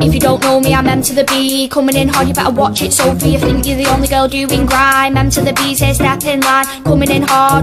If you don't know me, I'm M to the B. Coming in hard, you better watch it, Sophie. You think you're the only girl doing grime. M to the B's here, step in line. Coming in hard.